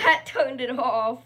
That turned it off.